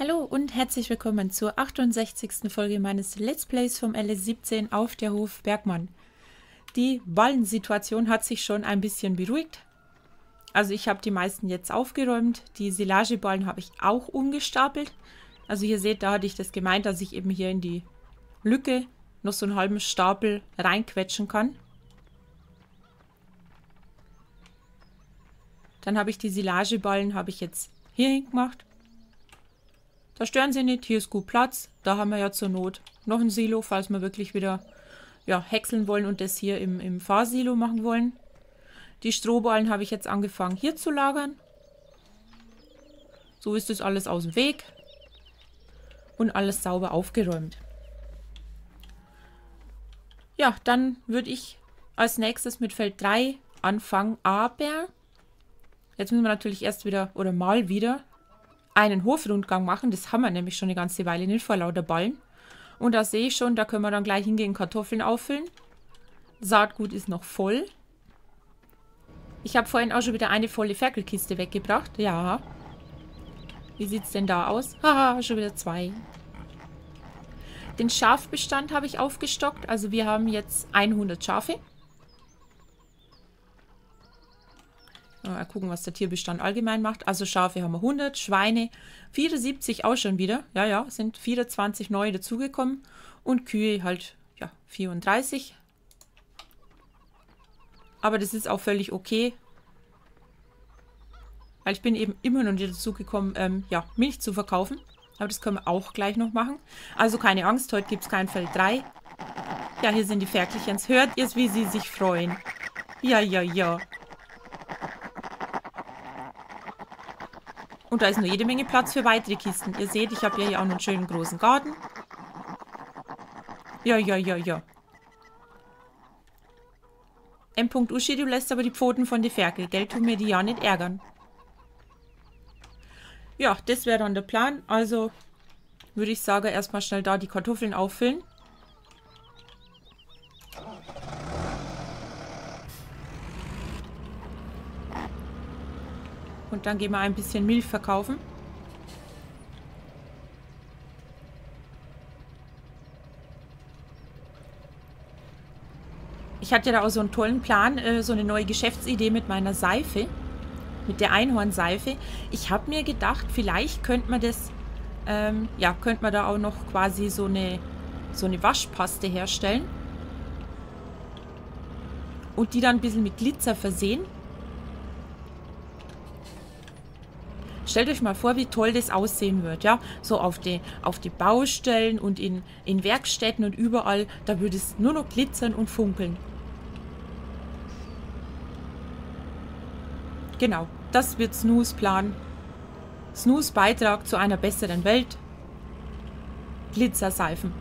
Hallo und herzlich willkommen zur 68. Folge meines Let's Plays vom LS17 auf der Hof Bergmann. Die Ballensituation hat sich schon ein bisschen beruhigt. Also ich habe die meisten jetzt aufgeräumt. Die Silageballen habe ich auch umgestapelt. Also hier seht, da hatte ich das gemeint, dass ich eben hier in die Lücke noch so einen halben Stapel reinquetschen kann. Dann habe ich die Silageballen habe ich jetzt hier gemacht. Da stören sie nicht, hier ist gut Platz. Da haben wir ja zur Not noch ein Silo, falls wir wirklich wieder ja, häckseln wollen und das hier im, im Fahrsilo machen wollen. Die Strohballen habe ich jetzt angefangen hier zu lagern. So ist das alles aus dem Weg. Und alles sauber aufgeräumt. Ja, dann würde ich als nächstes mit Feld 3 anfangen. Aber jetzt müssen wir natürlich erst wieder oder mal wieder einen Hofrundgang machen. Das haben wir nämlich schon eine ganze Weile nicht vor lauter Ballen. Und da sehe ich schon, da können wir dann gleich hingehen, Kartoffeln auffüllen. Saatgut ist noch voll. Ich habe vorhin auch schon wieder eine volle Ferkelkiste weggebracht. Ja. Wie sieht es denn da aus? Haha, schon wieder zwei. Den Schafbestand habe ich aufgestockt. Also wir haben jetzt 100 Schafe. Mal gucken, was der Tierbestand allgemein macht. Also Schafe haben wir 100, Schweine 74 auch schon wieder. Ja, ja, sind 24 neue dazugekommen. Und Kühe halt, ja, 34. Aber das ist auch völlig okay. Weil ich bin eben immer noch nicht dazu ähm, ja, Milch zu verkaufen. Aber das können wir auch gleich noch machen. Also keine Angst, heute gibt es kein Feld 3. Ja, hier sind die Ferkelchens. Hört ihr es, wie sie sich freuen? Ja, ja, ja. Und da ist noch jede Menge Platz für weitere Kisten. Ihr seht, ich habe ja hier auch noch einen schönen großen Garten. Ja, ja, ja, ja. M. Uschi, du lässt aber die Pfoten von die Ferkel, gell? Tu mir die ja nicht ärgern. Ja, das wäre dann der Plan. Also würde ich sagen, erstmal schnell da die Kartoffeln auffüllen. Und dann gehen wir ein bisschen Milch verkaufen. Ich hatte da auch so einen tollen Plan, äh, so eine neue Geschäftsidee mit meiner Seife, mit der Einhornseife. Ich habe mir gedacht, vielleicht könnte man das, ähm, ja, könnte man da auch noch quasi so eine, so eine Waschpaste herstellen. Und die dann ein bisschen mit Glitzer versehen. Stellt euch mal vor, wie toll das aussehen wird, ja. So auf die, auf die Baustellen und in, in Werkstätten und überall, da würde es nur noch glitzern und funkeln. Genau, das wird Snooze Plan. Snooze Beitrag zu einer besseren Welt. Glitzerseifen.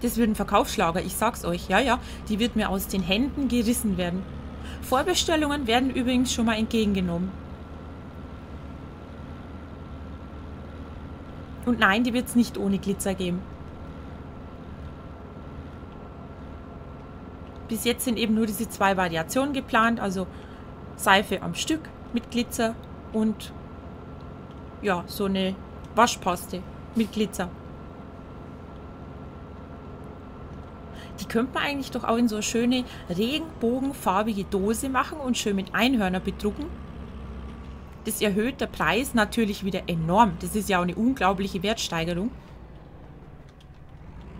Das wird ein Verkaufsschlager, ich sag's euch. Ja, ja, die wird mir aus den Händen gerissen werden. Vorbestellungen werden übrigens schon mal entgegengenommen. Und nein, die wird es nicht ohne Glitzer geben. Bis jetzt sind eben nur diese zwei Variationen geplant, also Seife am Stück mit Glitzer und ja, so eine Waschpaste mit Glitzer. Könnte man eigentlich doch auch in so eine schöne regenbogenfarbige Dose machen und schön mit Einhörner bedrucken. Das erhöht der Preis natürlich wieder enorm. Das ist ja auch eine unglaubliche Wertsteigerung.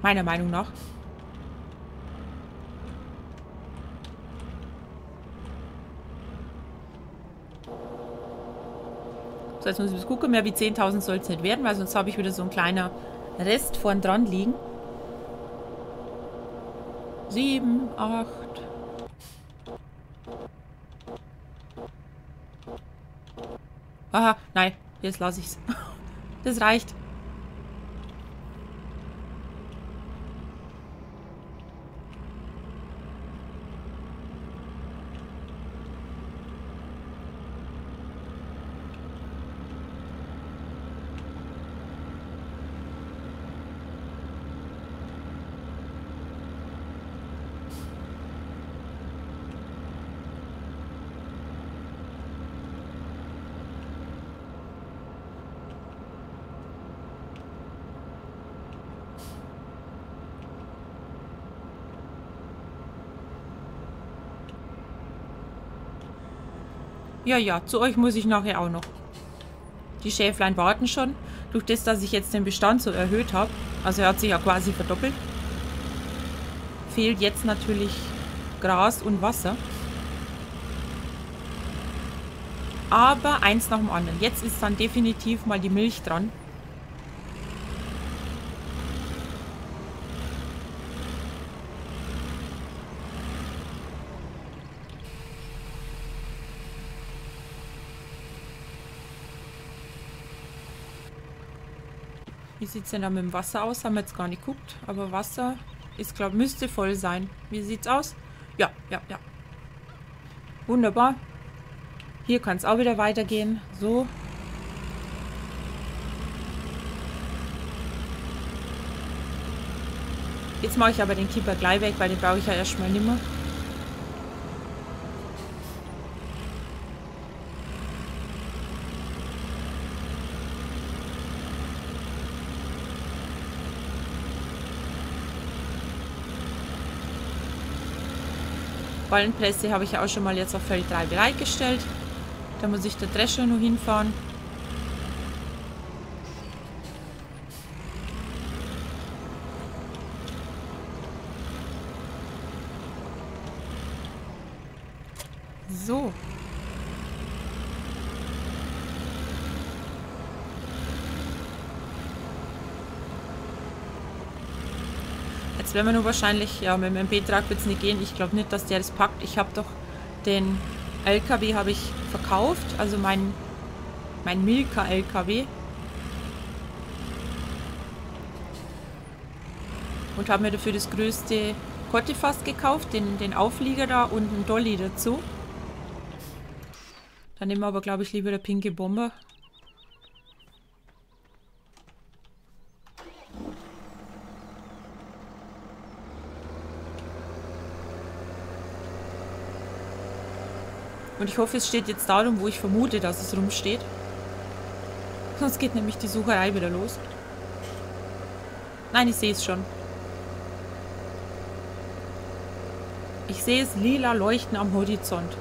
Meiner Meinung nach. So, jetzt muss ich gucken, mehr wie 10.000 soll es nicht werden, weil sonst habe ich wieder so ein kleiner Rest vorn dran liegen sieben, acht. Aha, nein, jetzt lasse ich's. Das reicht. Ja, ja, zu euch muss ich nachher auch noch. Die Schäflein warten schon. Durch das, dass ich jetzt den Bestand so erhöht habe, also er hat sich ja quasi verdoppelt, fehlt jetzt natürlich Gras und Wasser. Aber eins nach dem anderen. Jetzt ist dann definitiv mal die Milch dran. Wie sieht es denn da mit dem Wasser aus? Haben wir jetzt gar nicht geguckt. Aber Wasser ist, glaube müsste voll sein. Wie sieht's aus? Ja, ja, ja. Wunderbar. Hier kann es auch wieder weitergehen. So. Jetzt mache ich aber den Keeper gleich weg, weil den brauche ich ja erstmal nicht mehr. Ballenpresse habe ich auch schon mal jetzt auf Feld 3 bereitgestellt. Da muss ich der Drescher nur hinfahren. So. Jetzt werden wir nur wahrscheinlich, ja, mit dem MP-Trag wird es nicht gehen. Ich glaube nicht, dass der das packt. Ich habe doch den LKW habe ich verkauft, also mein, mein Milka-LKW. Und habe mir dafür das größte Kottefass gekauft, den, den Auflieger da und einen Dolly dazu. Dann nehmen wir aber, glaube ich, lieber der pinke Bomber. Und ich hoffe, es steht jetzt darum, wo ich vermute, dass es rumsteht. Sonst geht nämlich die Sucherei wieder los. Nein, ich sehe es schon. Ich sehe es lila leuchten am Horizont.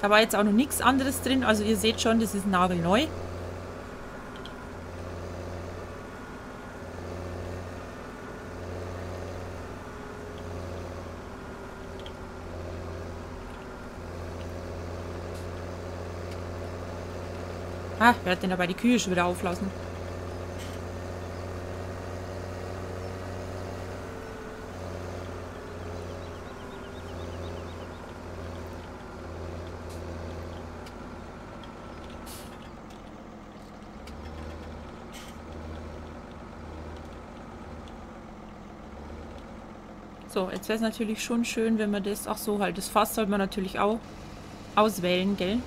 Da war jetzt auch noch nichts anderes drin. Also ihr seht schon, das ist nagelneu. Ah, wer hat denn dabei die Kühe schon wieder auflassen? So, jetzt wäre es natürlich schon schön, wenn man das... Ach so, halt, das Fass sollte man natürlich auch auswählen, gell?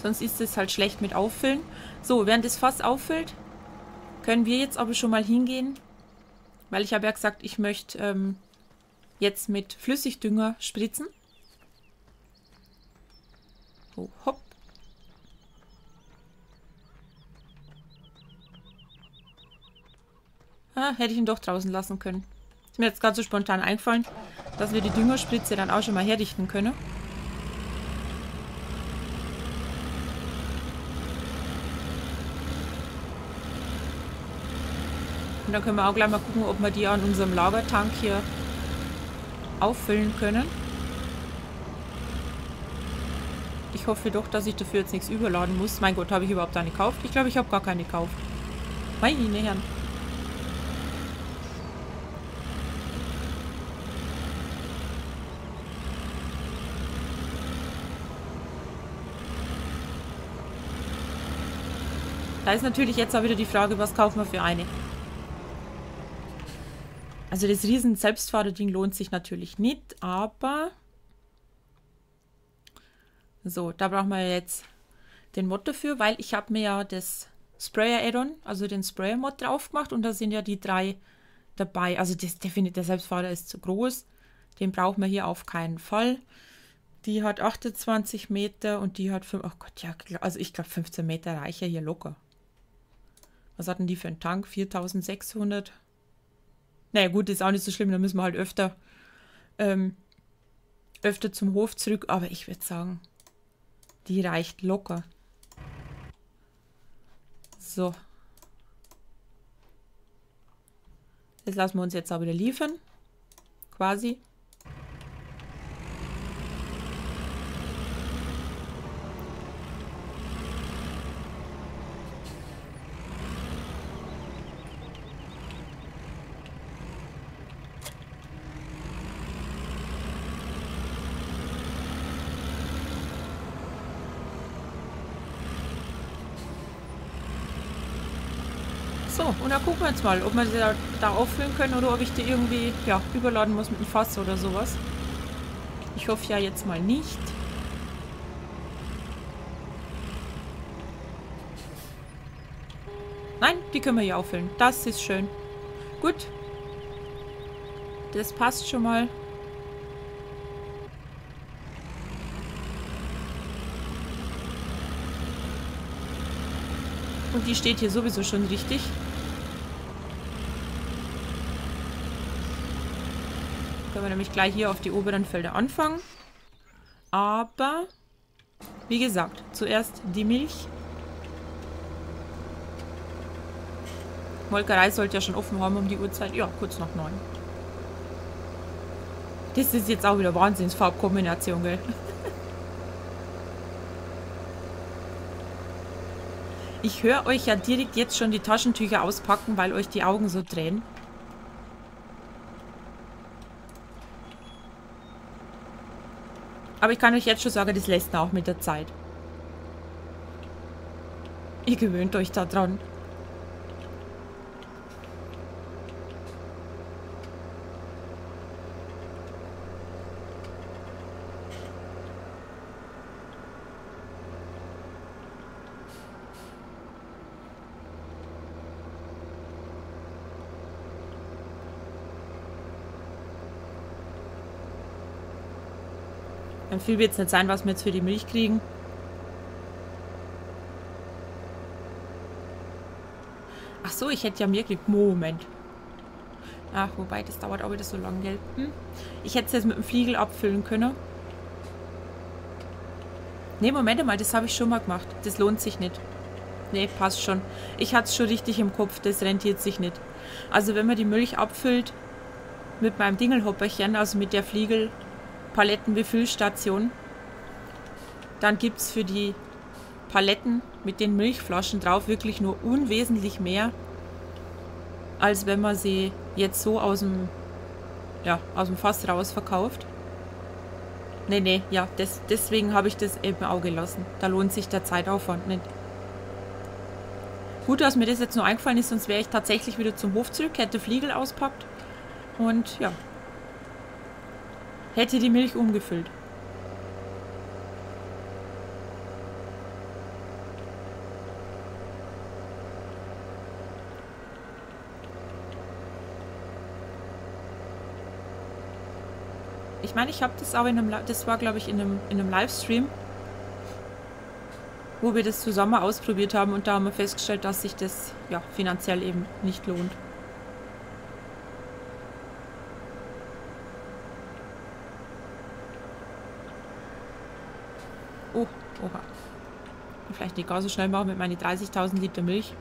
Sonst ist es halt schlecht mit Auffüllen. So, während das Fass auffüllt, können wir jetzt aber schon mal hingehen. Weil ich habe ja gesagt, ich möchte ähm, jetzt mit Flüssigdünger spritzen. So, hopp. Ah, hätte ich ihn doch draußen lassen können mir jetzt gerade so spontan eingefallen, dass wir die Düngerspritze dann auch schon mal herdichten können. Und dann können wir auch gleich mal gucken, ob wir die an unserem Lagertank hier auffüllen können. Ich hoffe doch, dass ich dafür jetzt nichts überladen muss. Mein Gott, habe ich überhaupt eine gekauft? Ich glaube, ich habe gar keine gekauft. Meine Herren. Da ist natürlich jetzt auch wieder die Frage, was kaufen wir für eine? Also das riesen Selbstfahrerding lohnt sich natürlich nicht, aber... So, da brauchen wir jetzt den Mod dafür, weil ich habe mir ja das Sprayer-Add-on, also den Sprayer-Mod drauf gemacht und da sind ja die drei dabei. Also das, findet der Selbstfahrer ist zu groß. Den brauchen wir hier auf keinen Fall. Die hat 28 Meter und die hat, fünf- oh Gott, ja, also ich glaube 15 Meter reicher hier locker. Was hatten die für einen Tank? 4600? Naja, gut, ist auch nicht so schlimm, da müssen wir halt öfter, ähm, öfter zum Hof zurück, aber ich würde sagen, die reicht locker. So. Das lassen wir uns jetzt auch wieder liefern. Quasi. So, und dann gucken wir jetzt mal, ob wir sie da, da auffüllen können oder ob ich die irgendwie ja, überladen muss mit einem Fass oder sowas. Ich hoffe ja jetzt mal nicht. Nein, die können wir hier auffüllen. Das ist schön. Gut. Das passt schon mal. Und die steht hier sowieso schon richtig. Können wir nämlich gleich hier auf die oberen Felder anfangen. Aber, wie gesagt, zuerst die Milch. Molkerei sollte ja schon offen haben um die Uhrzeit. Ja, kurz nach neun. Das ist jetzt auch wieder Wahnsinnsfarbkombination, gell? Ich höre euch ja direkt jetzt schon die Taschentücher auspacken, weil euch die Augen so drehen. Aber ich kann euch jetzt schon sagen, das lässt auch mit der Zeit. Ihr gewöhnt euch daran. Dann viel wird es nicht sein, was wir jetzt für die Milch kriegen. Ach so, ich hätte ja mehr gekriegt. Moment. Ach, wobei, das dauert auch wieder so lang, gell? Hm? Ich hätte es jetzt mit dem Fliegel abfüllen können. Ne, Moment mal, das habe ich schon mal gemacht. Das lohnt sich nicht. Ne, passt schon. Ich hatte es schon richtig im Kopf, das rentiert sich nicht. Also wenn man die Milch abfüllt mit meinem Dingelhopperchen, also mit der Fliegel-Palettenbefüllstation, dann gibt es für die Paletten mit den Milchflaschen drauf wirklich nur unwesentlich mehr, als wenn man sie jetzt so aus dem, ja, aus dem Fass raus verkauft. Nee, nee, ja, des, deswegen habe ich das eben auch gelassen. Da lohnt sich der Zeitaufwand nicht. Gut, dass mir das jetzt nur eingefallen ist, sonst wäre ich tatsächlich wieder zum Hof zurück, hätte Fliegel auspackt und ja, hätte die Milch umgefüllt. Ich meine, ich habe das auch in einem, das war glaube ich in einem, in einem Livestream, wo wir das zusammen ausprobiert haben und da haben wir festgestellt, dass sich das ja finanziell eben nicht lohnt. Oh, oha. Vielleicht nicht gar so schnell machen mit meinen 30.000 Liter Milch.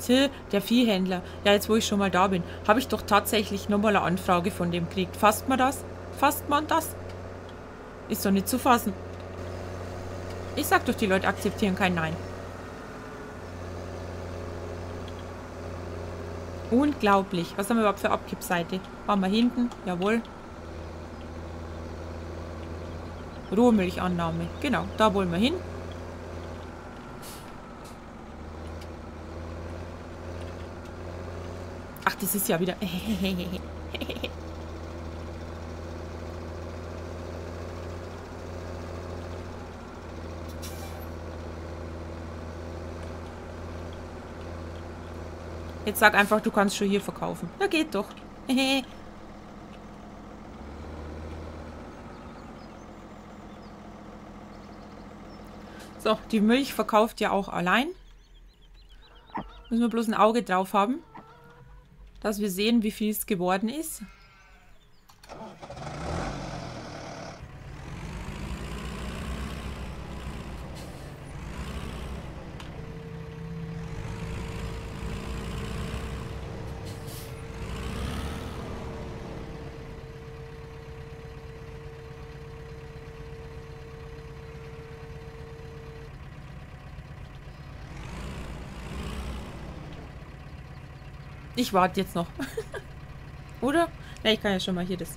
Tja, der Viehhändler. Ja, jetzt wo ich schon mal da bin, habe ich doch tatsächlich nochmal eine Anfrage von dem gekriegt. Fasst man das? Fasst man das? Ist doch nicht zu fassen. Ich sag doch, die Leute akzeptieren kein Nein. Unglaublich. Was haben wir überhaupt für Abkippseite? Waren wir hinten? Jawohl. Rohmilchannahme. Genau, da wollen wir hin. das ist ja wieder... Jetzt sag einfach, du kannst schon hier verkaufen. Na, geht doch. so, die Milch verkauft ja auch allein. Müssen wir bloß ein Auge drauf haben dass wir sehen, wie viel es geworden ist. Ich warte jetzt noch. Oder? Ja, ich kann ja schon mal hier das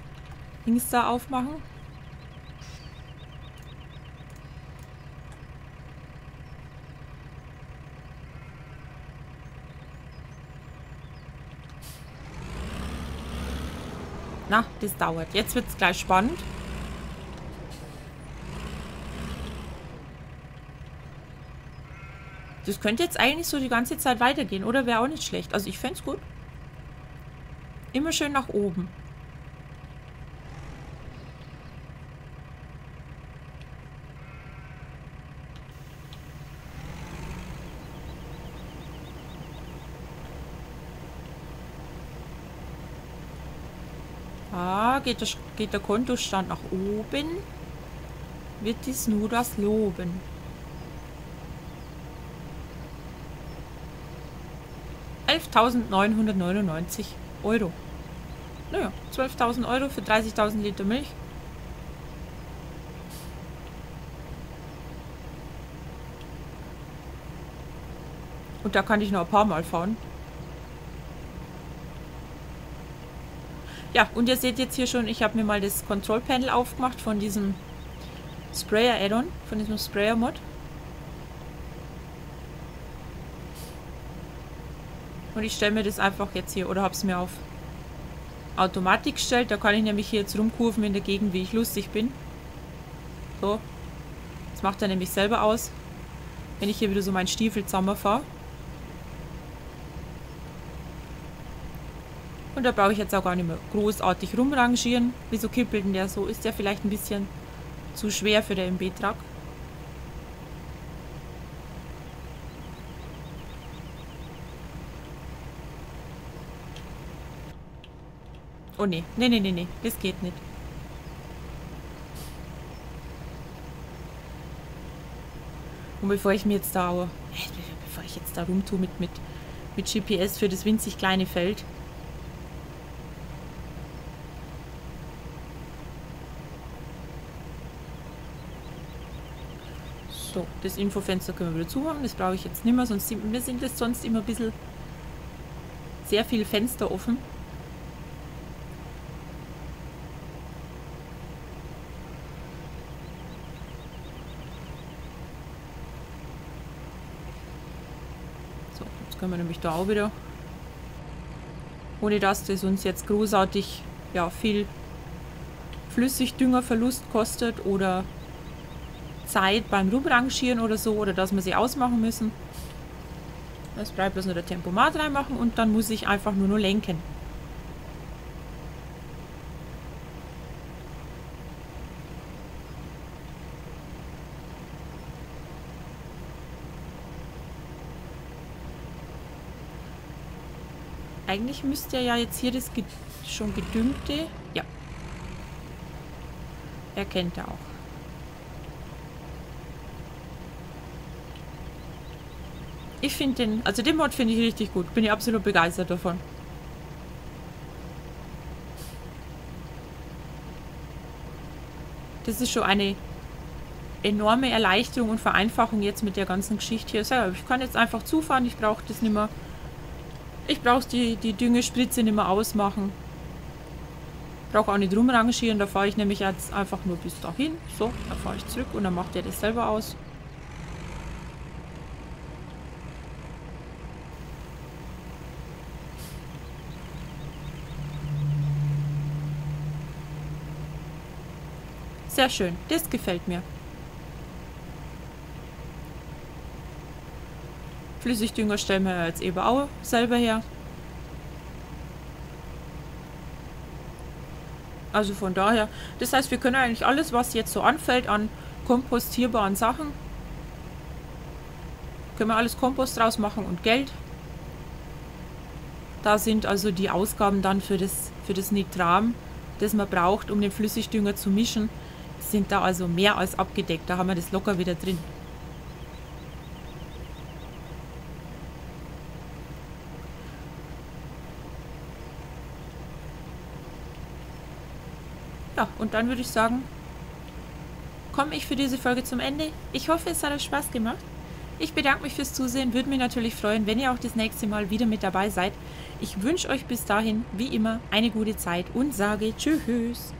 Dings da aufmachen. Na, das dauert. Jetzt wird es gleich spannend. Das könnte jetzt eigentlich so die ganze Zeit weitergehen, oder? Wäre auch nicht schlecht. Also ich fände es gut. Immer schön nach oben. Ah, geht der, geht der Kontostand nach oben, wird dies nur das loben. 11.999 Euro. Naja, 12.000 Euro für 30.000 Liter Milch. Und da kann ich noch ein paar Mal fahren. Ja, und ihr seht jetzt hier schon, ich habe mir mal das Control Panel aufgemacht von diesem Sprayer Add-on, von diesem Sprayer Mod. Und ich stelle mir das einfach jetzt hier, oder habe es mir auf Automatik gestellt. Da kann ich nämlich hier jetzt rumkurven in der Gegend, wie ich lustig bin. So. Das macht er nämlich selber aus. Wenn ich hier wieder so meinen Stiefel zusammenfahre. Und da brauche ich jetzt auch gar nicht mehr großartig rumrangieren. Wieso kippelt denn der so? Ist der vielleicht ein bisschen zu schwer für den MB-Truck? Oh nee. Nee, nee, nee, nee. Das geht nicht. Und bevor ich mir jetzt da, bevor ich jetzt da rumtue mit, mit, mit GPS für das winzig kleine Feld. So, das Infofenster können wir wieder zumachen. Das brauche ich jetzt nicht mehr, sonst sind, mir sind das sonst immer ein bisschen sehr viele Fenster offen. Können wir nämlich da auch wieder. Ohne dass das uns jetzt großartig ja, viel Flüssigdüngerverlust kostet oder Zeit beim Rumrangieren oder so oder dass wir sie ausmachen müssen. Es bleibt bloß nur der Tempomat reinmachen und dann muss ich einfach nur noch lenken. Eigentlich müsste er ja jetzt hier das schon gedüngte... Ja. Erkennt er auch. Ich finde den... Also den Mod finde ich richtig gut. Bin ich absolut begeistert davon. Das ist schon eine enorme Erleichterung und Vereinfachung jetzt mit der ganzen Geschichte hier. Ich kann jetzt einfach zufahren, ich brauche das nicht mehr ich brauche die, die Düngespritze nicht mehr ausmachen. Brauche auch nicht rumrangieren, da fahre ich nämlich jetzt einfach nur bis dahin. So, dann fahre ich zurück und dann macht er das selber aus. Sehr schön, das gefällt mir. Flüssigdünger stellen wir jetzt eben auch selber her. Also von daher, das heißt, wir können eigentlich alles, was jetzt so anfällt an kompostierbaren Sachen, Können wir alles Kompost draus machen und Geld. Da sind also die Ausgaben dann für das, für das Nitram, das man braucht, um den Flüssigdünger zu mischen, sind da also mehr als abgedeckt. Da haben wir das locker wieder drin. Ja, und dann würde ich sagen, komme ich für diese Folge zum Ende. Ich hoffe, es hat euch Spaß gemacht. Ich bedanke mich fürs Zusehen, würde mich natürlich freuen, wenn ihr auch das nächste Mal wieder mit dabei seid. Ich wünsche euch bis dahin, wie immer, eine gute Zeit und sage Tschüss.